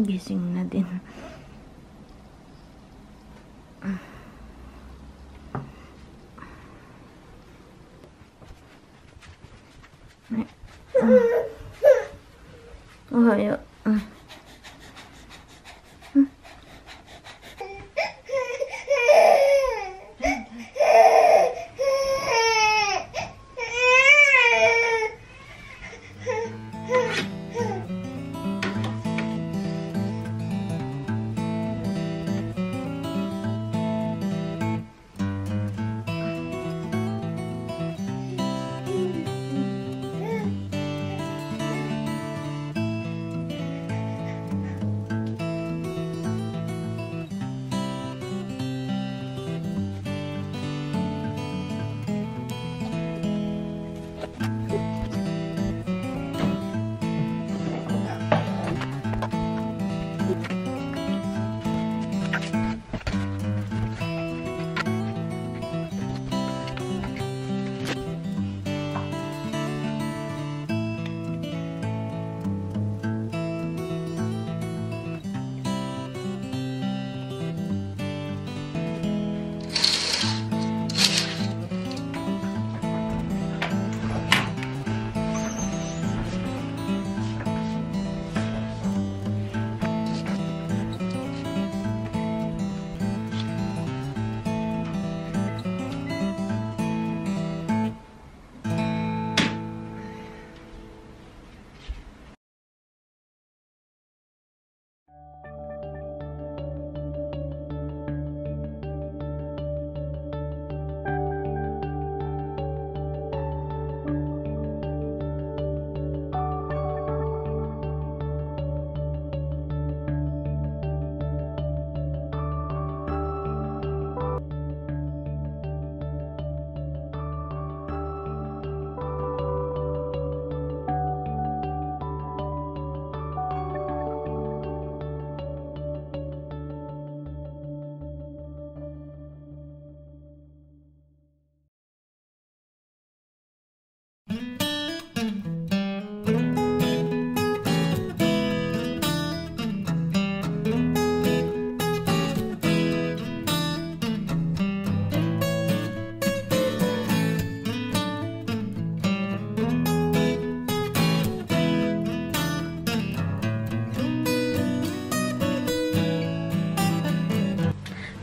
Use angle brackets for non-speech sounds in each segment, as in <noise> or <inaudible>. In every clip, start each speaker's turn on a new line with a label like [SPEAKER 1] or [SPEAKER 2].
[SPEAKER 1] Gising na din. Ohayo. Ah.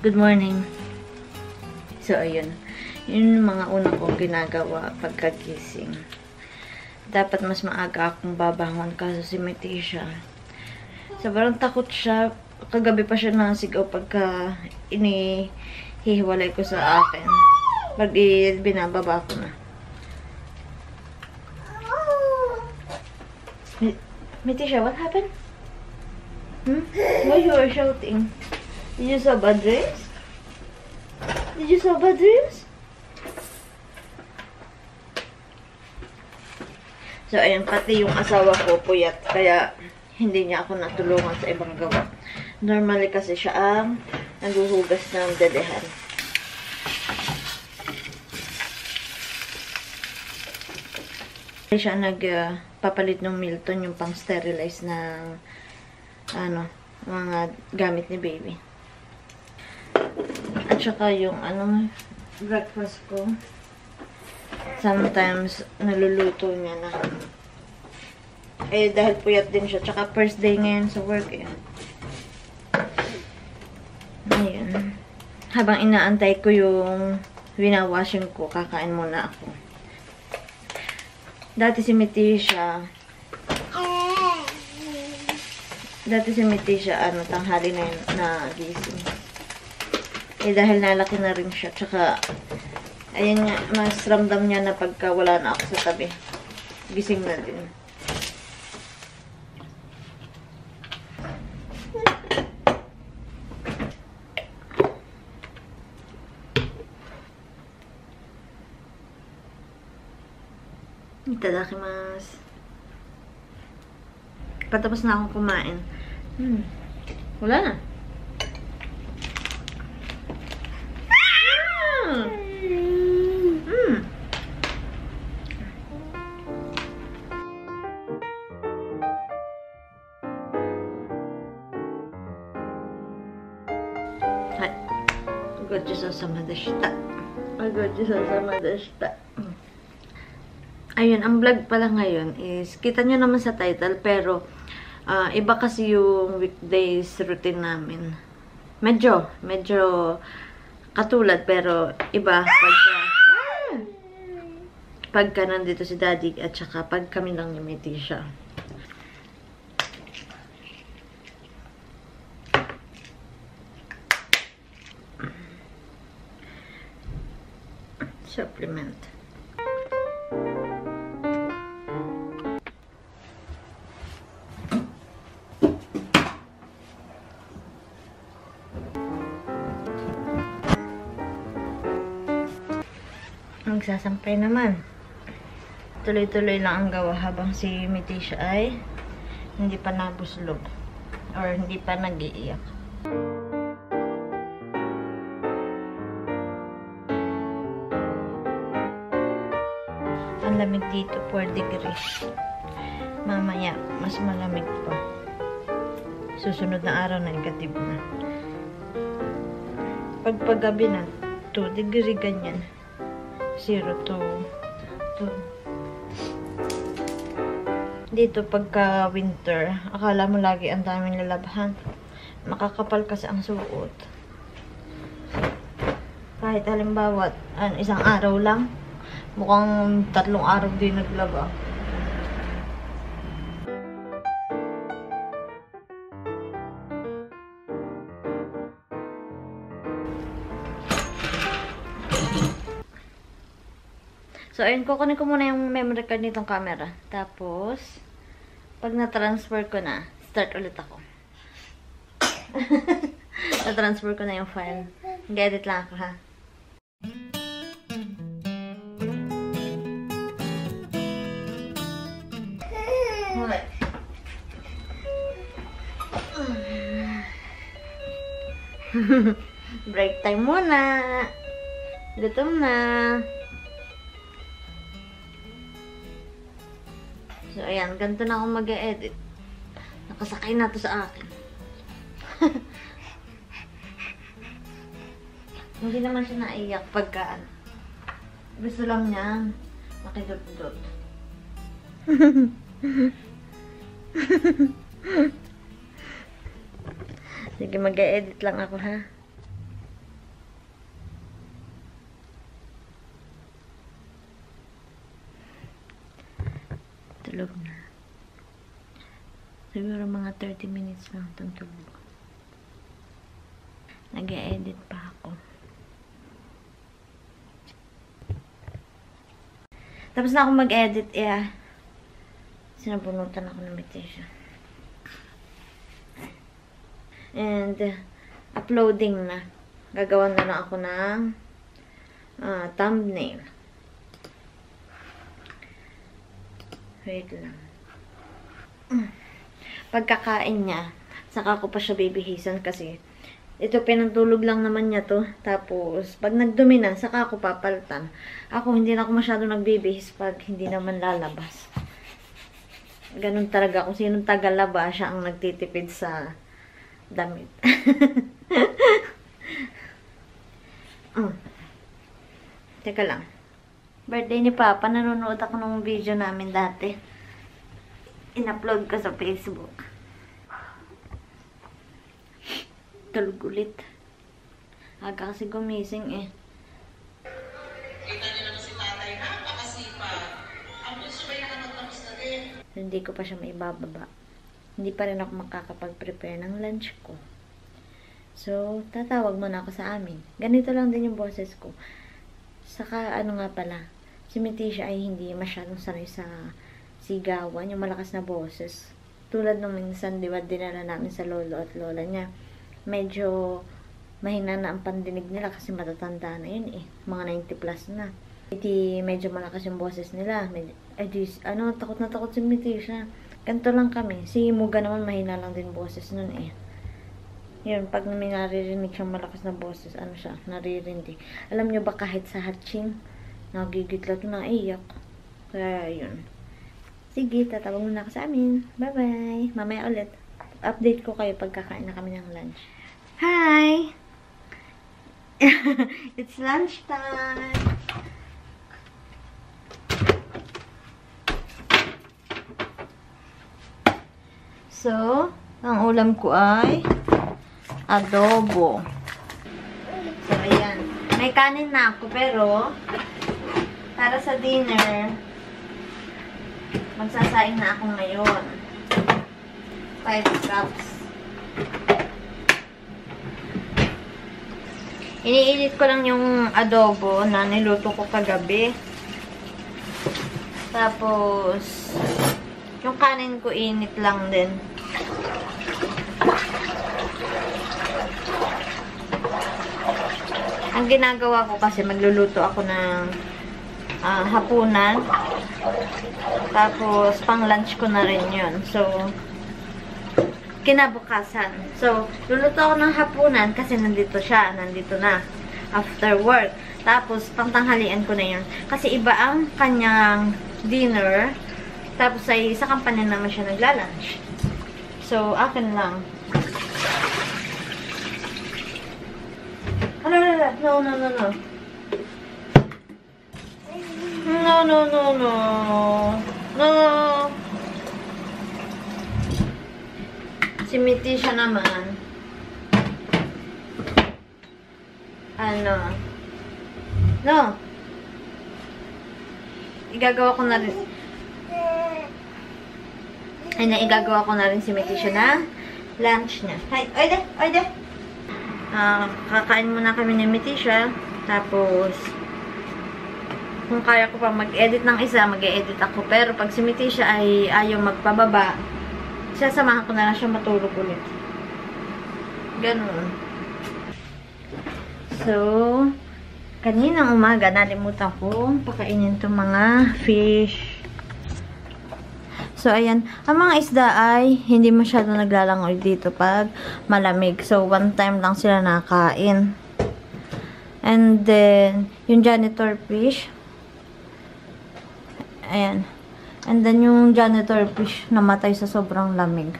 [SPEAKER 1] Good morning. So, ayun. Yun yung mga una kong ginagawa pagkagising. Dapat mas maaga akong babangon kaso si Meti siya. Sobrang takot siya. Kagabi pa siya nasigaw pagka inihiwalay ko sa akin. Pag binababa ko na. Metisha, what happened? Hmm? Why you are shouting? Did you saw bad dreams? Did you saw bad dreams? So, ayun, pati yung asawa ko puyat, kaya hindi niya ako natulungan sa ibang gawa. Normally kasi siya ang naghuhugas ng dedehan. Siya nagpapalit ng Milton yung pang sterilize ng ano, mga gamit ni baby. At saka yung ano, breakfast ko. Sometimes, naluluto niya na. Eh, dahil puyat din siya. Tsaka first day ngayon sa work eh. Ayun. Habang inaantay ko yung winawashing ko, kakain muna ako. Dati si Metisha, dati si Metisha, ano, tanghali na yun, na gising. Eh, dahil nalaki na rin siya. Tsaka, ayun nga, mas ramdam niya na pagka wala na ako sa tabi. Gising na din. Itadakimasu. Patapos na akong kumain. Hmm. Wala na. ごちそうさまでした。ごちそうさまでした. Ayun, ang vlog pala ngayon is, kita nyo naman sa title, pero ah, iba kasi yung weekdays routine namin. Medyo, medyo katulad, pero iba pagka, ah, pagka nandito si daddy at saka pag kami lang ni Metisha. Magsasampay naman. Tuloy-tuloy lang ang gawa habang si Metisha ay hindi pa nabuslog or hindi pa nag-iiyak. Ang lamig dito, 4 degrees. Mamaya, mas malamig pa. Susunod na araw, negative na. Pag na, 2 degree ganyan. 0 to 2. Dito, pagka winter, akala mo lagi ang daming lalabhan. Makakapal kasi ang suot. Kahit halimbawa, ano, isang araw lang, mukhang tatlong araw din naglaba. So, ayun, kukunin ko muna yung memory card nitong camera. Tapos, pag na-transfer ko na, start ulit ako. <laughs> na-transfer ko na yung file. Mag-edit lang ako, ha? Okay. <laughs> Break time muna. Gutom na. So, ayan. Ganito na ako mag-edit. Nakasakay na to sa akin. <laughs> Hindi naman siya naiyak pagka ano. Gusto lang niya makidot-dot. <laughs> Sige, mag-edit lang ako ha. Tulog na. Siguro mga 30 minutes lang itong tulog. Nag-edit pa ako. Tapos na ako mag-edit, eh. Sinabunutan ako ng meditation. And, uh, uploading na. Gagawa na lang ako ng uh, thumbnail. Wait <clears throat> lang. Pagkakain niya, saka ko pa siya bibihisan kasi ito pinantulog lang naman niya to. Tapos, pag nagdumi na, saka ako papalitan. Ako, hindi na ako masyado nagbibihis pag hindi naman lalabas. Ganun talaga. Kung sinong tagalaba, siya ang nagtitipid sa damit. <laughs> mm. Teka lang. Birthday ni Papa, nanonood ako ng video namin dati. In-upload ko sa Facebook. Tulog ulit. Aga kasi gumising eh.
[SPEAKER 2] Kita niyo naman si tatay, napakasipag. Ang gusto ba yung nakatapos na din?
[SPEAKER 1] Hindi ko pa siya maibababa. Hindi pa rin ako makakapag-prepare ng lunch ko. So, tatawag muna ako sa amin. Ganito lang din yung boses ko. Saka, ano nga pala, si Metisha ay hindi masyadong sanay sa sigawan, yung malakas na boses. Tulad nung minsan, di ba, dinala namin sa lolo at lola niya. Medyo mahina na ang pandinig nila kasi matatanda na yun eh. Mga 90 plus na. Hindi medyo malakas yung boses nila. Medyo, eh, di, ano, takot na takot si Metisha. Ganito lang kami. Si Muga naman mahina lang din boses nun eh. Yun, pag may naririnig siyang malakas na boses, ano siya, naririndi. Alam niyo ba kahit sa hatching, nagigitla to na iyak. Kaya yun. Sige, tatawag muna ako sa amin. Bye-bye. Mamaya ulit. Update ko kayo pagkakain na kami ng lunch. Hi! <laughs> It's lunchtime. So, ang ulam ko ay adobo. So, ayan. May kanin na ako, pero para sa dinner, magsasaing na ako ngayon. 5 cups. Iniinit ko lang yung adobo na niluto ko kagabi. Tapos, yung kanin ko init lang din. Ang ginagawa ko kasi magluluto ako ng ah, hapunan. Tapos, pang lunch ko na rin yun. So, kinabukasan. So, luluto ako ng hapunan kasi nandito siya, nandito na. After work. Tapos, pangtanghalian ko na yun. Kasi iba ang kanyang dinner. Tapos, ay sa kampanya naman siya nagla-lunch. So, akin lang. Ano, no, no, no, no, no. No, no, no, no. No. Si Mitisha naman. Ano? No. Igagawa ko na rin. Ay, na, igagawa ko na rin si Mitisha na lunch niya. Hay, oide, oide. Ah, kakain muna kami ni Mitisha. Tapos, kung kaya ko pa mag-edit ng isa, mag-edit ako. Pero pag si Mitisha ay ayaw magpababa, sasamahan ko na lang siya matulog ulit. Ganun. So, kaninang umaga, nalimutan ko pakainin itong mga fish. So, ayan. Ang mga isda ay hindi masyado naglalangoy dito pag malamig. So, one time lang sila nakain. And then, yung janitor fish. Ayan. And then, yung janitor fish namatay sa sobrang lamig.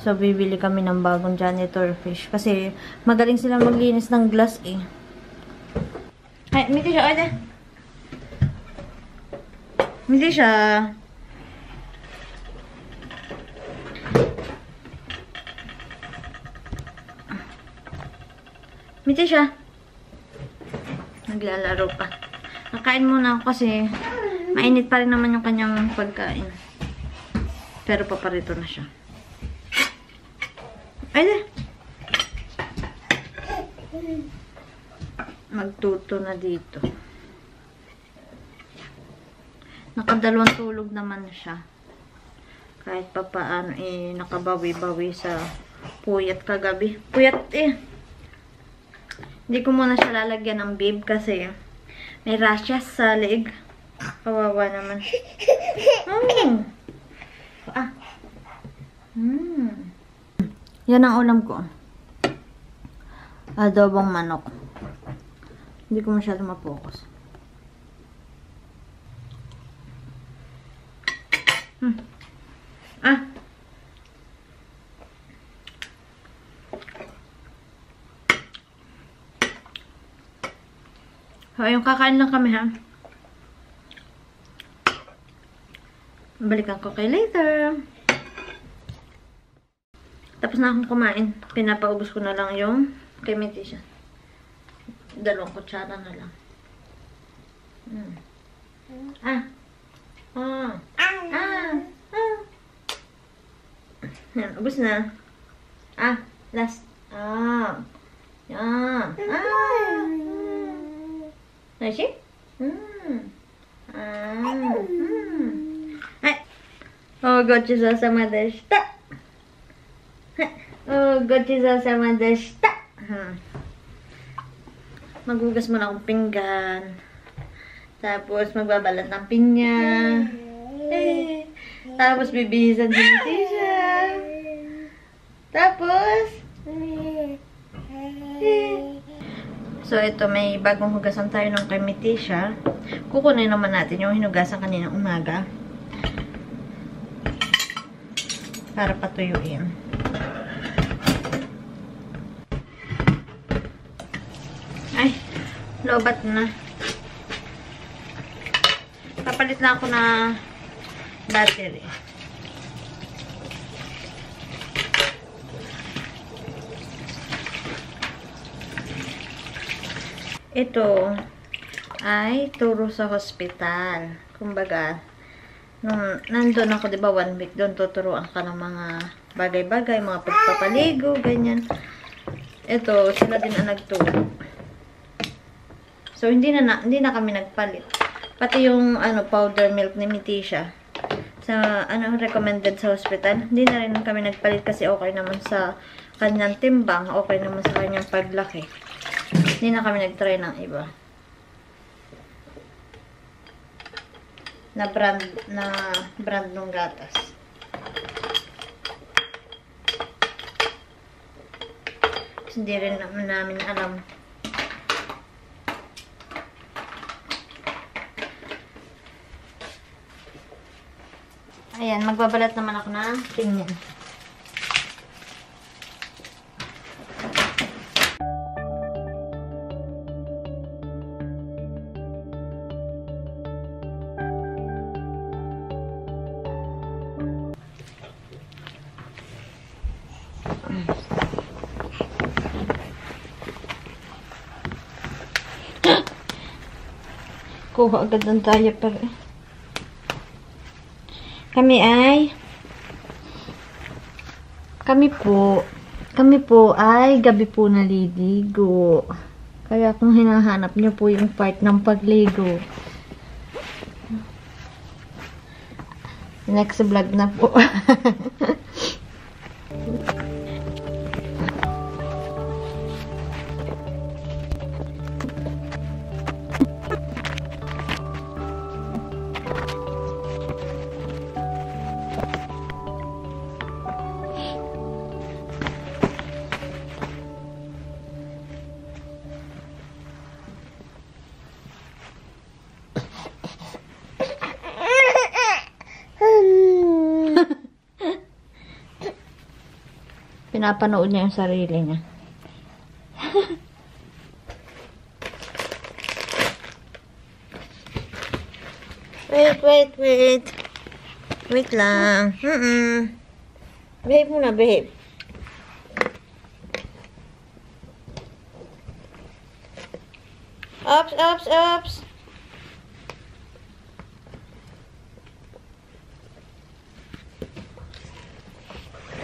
[SPEAKER 1] So, bibili kami ng bagong janitor fish. Kasi, magaling sila maglinis ng glass eh. Ay, miti siya, oide. Miti siya. Miti siya. Naglalaro pa. Nakain muna ako kasi mainit pa rin naman yung kanyang pagkain. Pero paparito na siya. Ay, de. Magtuto na dito. Nakadalawang tulog naman siya. Kahit pa paano, eh, nakabawi-bawi sa puyat kagabi. Puyat eh. Hindi ko muna siya lalagyan ng bib kasi may rashes sa leeg. Kawawa naman. Mm. <laughs> Ah. Mm. Yan ang ulam ko. Adobong manok. Hindi ko masyado mapokus. Hmm. Ah. So, ayun, kakain lang kami ha. Balikan ko kay later. Tapos na akong kumain. Pinapaubos ko na lang yung Metisha. Dalawang kutsara na lang. Mm. Ah. Ah. Ah. Ah. Yan, na. Ah, last. Ah. Yan. Ah. Naishi? Mm. Ah. Mm. Hai. Oh, ごちそうさまでした。Oh, ごちそうさまでした。Hmm. Maghugas muna akong pinggan. Tapos, magbabalat ng pinya. Eh. Tapos, bibihisan si Tisha. Tapos, eh. So, ito, may bagong hugasan tayo ng kay Mitisha. Kukunin naman natin yung hinugasan kanina umaga. Para patuyuin. Lobat na. Papalit na ako na battery. Ito ay turo sa hospital. Kumbaga, nung nandun ako, di ba, one week doon, tuturuan ka ng mga bagay-bagay, mga pagpapaligo, ganyan. Ito, sila din ang nagturo. So, hindi na, na hindi na kami nagpalit. Pati yung, ano, powder milk ni Mitisha. Sa, ano, recommended sa hospital. Hindi na rin kami nagpalit kasi okay naman sa kanyang timbang. Okay naman sa kanyang paglaki. Hindi na kami nagtry ng iba. Na brand, na brand ng gatas. Hindi rin naman namin alam. Ayan, magbabalat naman ako ng tingin. Kuha agad ng diaper. Kami ay kami po kami po ay gabi po naliligo. Kaya kung hinahanap niyo po yung part ng pagligo. Next vlog na po. <laughs> Pinapanood niya yung sarili niya. <laughs> wait, wait, wait. Wait lang. Mm-mm. Behave muna, behave. Ups, ups, ups.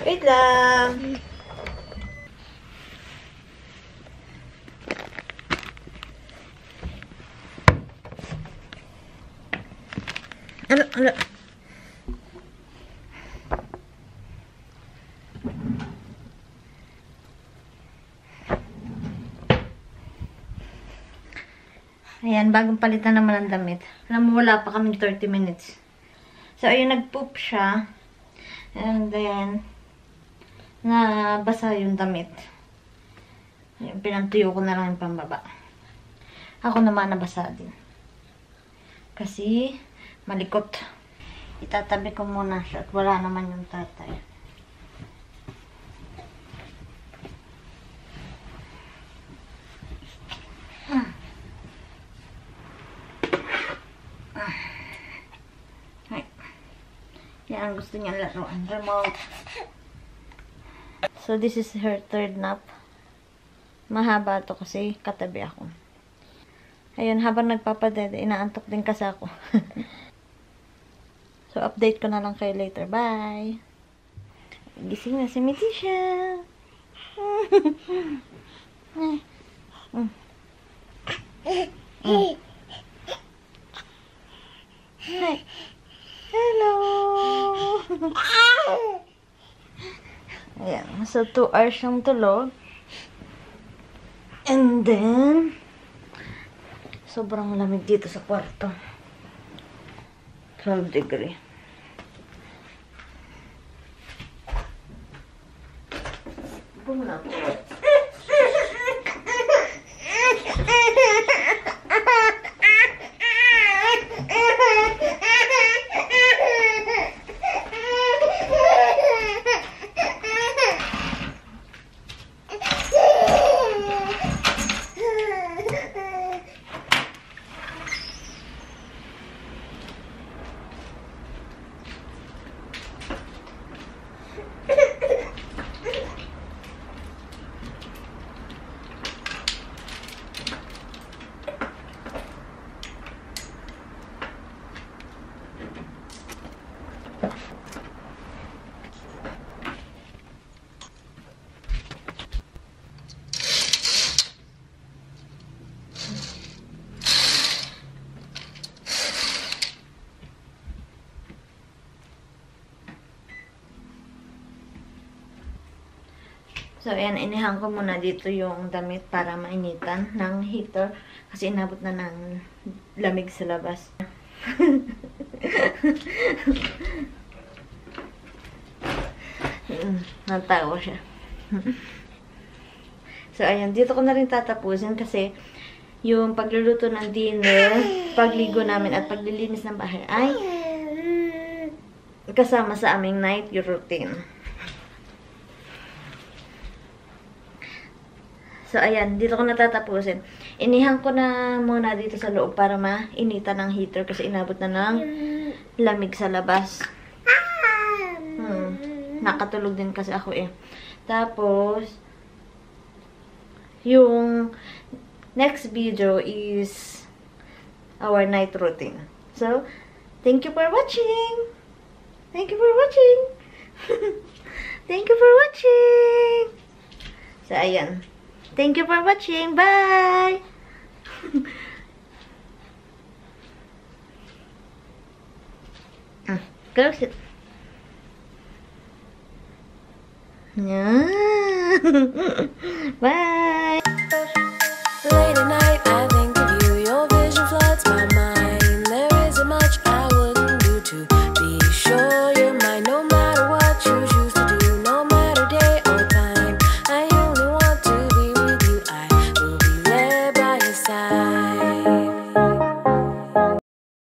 [SPEAKER 1] Wait lang. Ano, ano? Ayan, bagong palitan naman ang damit. Alam mo, wala pa kami 30 minutes. So, ayun, nag-poop siya. And then, nabasa yung damit. Ayun, pinantuyo ko na lang yung pambaba. Ako naman nabasa din. Kasi, malikot. Itatabi ko muna siya at wala naman yung tatay. Ah. Ah. Ay. Yan ang gusto niya laruan. Remote. So, this is her third nap. Mahaba to kasi katabi ako. Ayun, habang nagpapadede, inaantok din kasi ako. <laughs> so, update ko na lang kayo later. Bye! Gising na si Mitisha! Mm. Mm. Hello! Ayan, so 2 hours siyang tulog. And then, sobrang lamig dito sa kwarto. 12 degree. Ayan, inihan ko muna dito yung damit para mainitan ng heater. Kasi inabot na ng lamig sa labas. <laughs> Natawa siya. so, ayan. Dito ko na rin tatapusin kasi yung pagluluto ng dinner, pagligo namin at paglilinis ng bahay ay kasama sa aming night routine. So, ayan. Dito ko natatapusin. Inihan ko na muna dito sa loob para mainita ng heater kasi inabot na ng lamig sa labas. Hmm. Nakatulog din kasi ako eh. Tapos, yung next video is our night routine. So, thank you for watching! Thank you for watching! <laughs> thank you for watching! So, ayan. Thank you for watching. Bye. <laughs> Ah, close it. <laughs> Bye.